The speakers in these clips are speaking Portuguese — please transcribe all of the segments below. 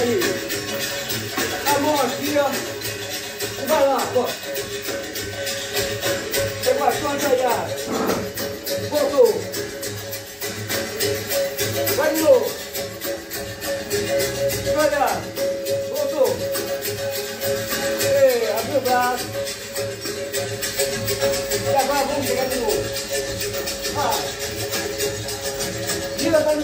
Aí. A mão aqui, ó. Vai lá, ó. Gira para a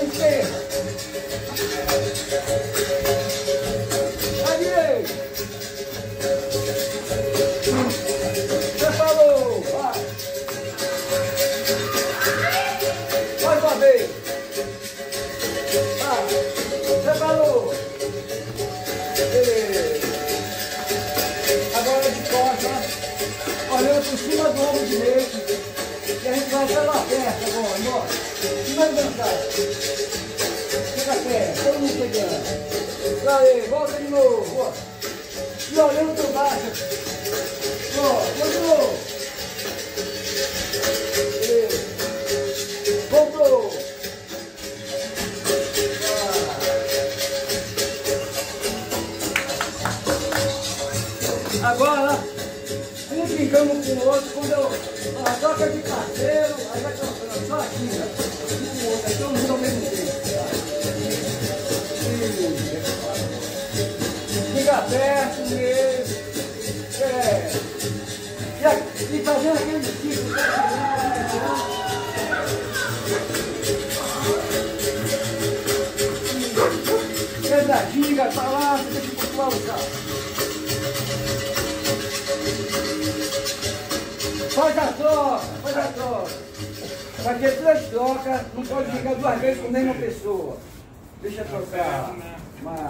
Fica perto. Todo mundo chegando. Aí, volta de novo. Ó. E olhando por baixo. Ó, voltou. E... Voltou. Agora, um brincando com o outro, quando eu a troca de parceiro, Fica perto mesmo. É. E, e fazendo aquele tá? Pesadinha, tá lá, você tem que pular o carro. Faz a troca, faz a troca. Vai ter três trocas, não pode ficar duas vezes com a mesma pessoa. Deixa trocar. Mas...